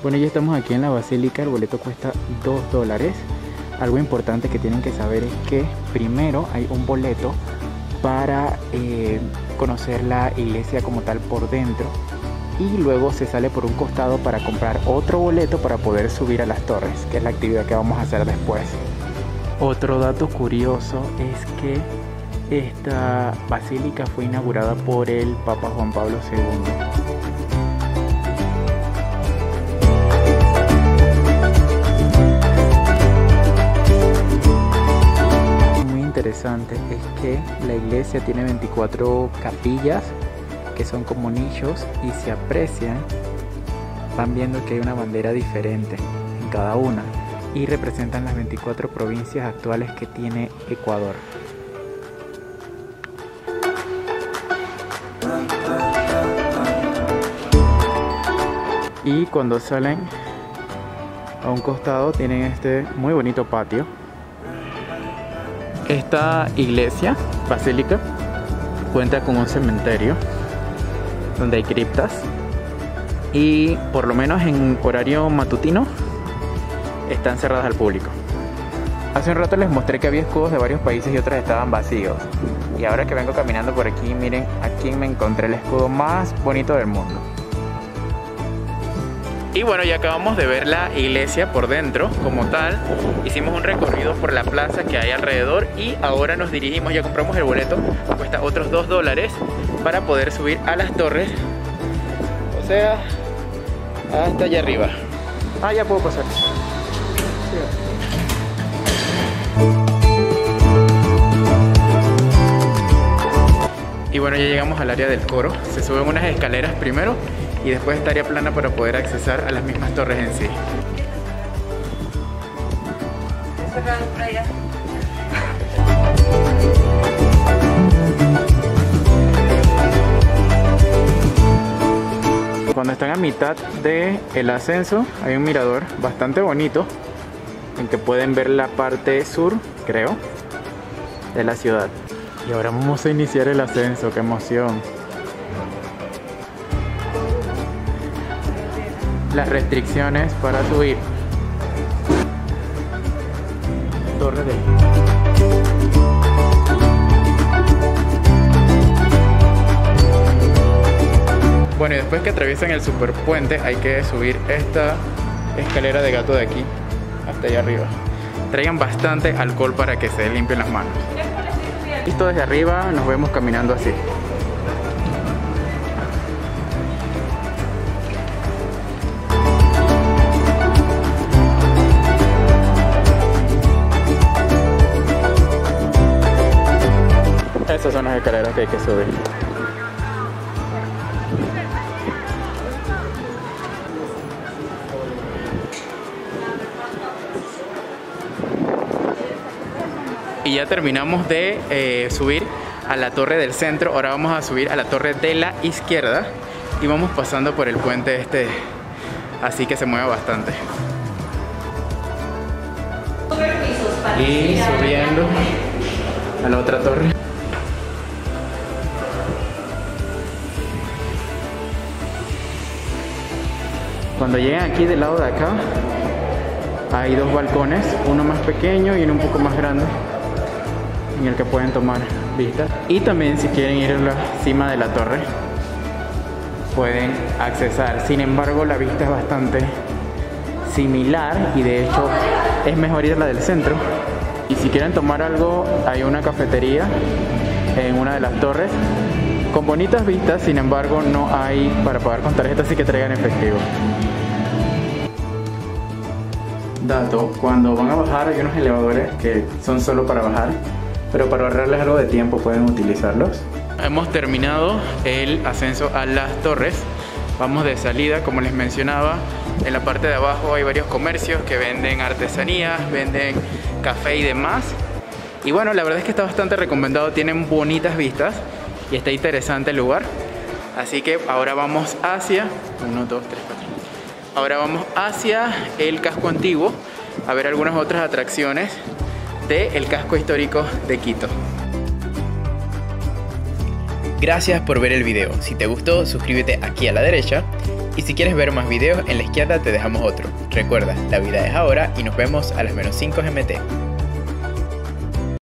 Bueno, ya estamos aquí en la basílica, el boleto cuesta 2 dólares. Algo importante que tienen que saber es que primero hay un boleto para eh, conocer la iglesia como tal por dentro y luego se sale por un costado para comprar otro boleto para poder subir a las torres, que es la actividad que vamos a hacer después. Otro dato curioso es que esta basílica fue inaugurada por el Papa Juan Pablo II. Es que la iglesia tiene 24 capillas que son como nichos y se aprecian, van viendo que hay una bandera diferente en cada una y representan las 24 provincias actuales que tiene Ecuador. Y cuando salen a un costado tienen este muy bonito patio. Esta iglesia, basílica, cuenta con un cementerio donde hay criptas y por lo menos en horario matutino están cerradas al público. Hace un rato les mostré que había escudos de varios países y otros estaban vacíos. Y ahora que vengo caminando por aquí, miren a quién me encontré el escudo más bonito del mundo. Y bueno, ya acabamos de ver la iglesia por dentro como tal. Hicimos un recorrido por la plaza que hay alrededor y ahora nos dirigimos, ya compramos el boleto, cuesta otros 2 dólares para poder subir a las torres. O sea, hasta allá arriba. Ah, ya puedo pasar. Y bueno, ya llegamos al área del coro. Se suben unas escaleras primero y después estaría plana para poder accesar a las mismas torres en sí. Cuando están a mitad del el ascenso hay un mirador bastante bonito en que pueden ver la parte sur, creo, de la ciudad. Y ahora vamos a iniciar el ascenso, qué emoción. Las restricciones para subir. Torre de... Bueno, y después que atraviesan el superpuente hay que subir esta escalera de gato de aquí hasta allá arriba. Traigan bastante alcohol para que se limpien las manos. Listo desde arriba, nos vemos caminando así. Estas son las escaleras que hay que subir. Y ya terminamos de eh, subir a la torre del centro. Ahora vamos a subir a la torre de la izquierda. Y vamos pasando por el puente este. Así que se mueve bastante. Y subiendo a la otra torre. Cuando llegan aquí del lado de acá, hay dos balcones, uno más pequeño y uno un poco más grande, en el que pueden tomar vista. Y también si quieren ir a la cima de la torre, pueden accesar. Sin embargo, la vista es bastante similar y de hecho es mejor ir a la del centro. Y si quieren tomar algo, hay una cafetería en una de las torres con bonitas vistas, sin embargo no hay para pagar con tarjeta, así que traigan efectivo. Dato, cuando van a bajar hay unos elevadores que son solo para bajar, pero para ahorrarles algo de tiempo pueden utilizarlos. Hemos terminado el ascenso a las torres, vamos de salida, como les mencionaba, en la parte de abajo hay varios comercios que venden artesanías, venden café y demás. Y bueno, la verdad es que está bastante recomendado, tienen bonitas vistas y está interesante el lugar. Así que ahora vamos hacia 1, 2, 3, 4. Ahora vamos hacia el casco antiguo a ver algunas otras atracciones del casco histórico de Quito. Gracias por ver el video. Si te gustó, suscríbete aquí a la derecha Y si quieres ver más videos, en la izquierda te dejamos otro. Recuerda, la vida es ahora y nos vemos a las menos 5 GMT.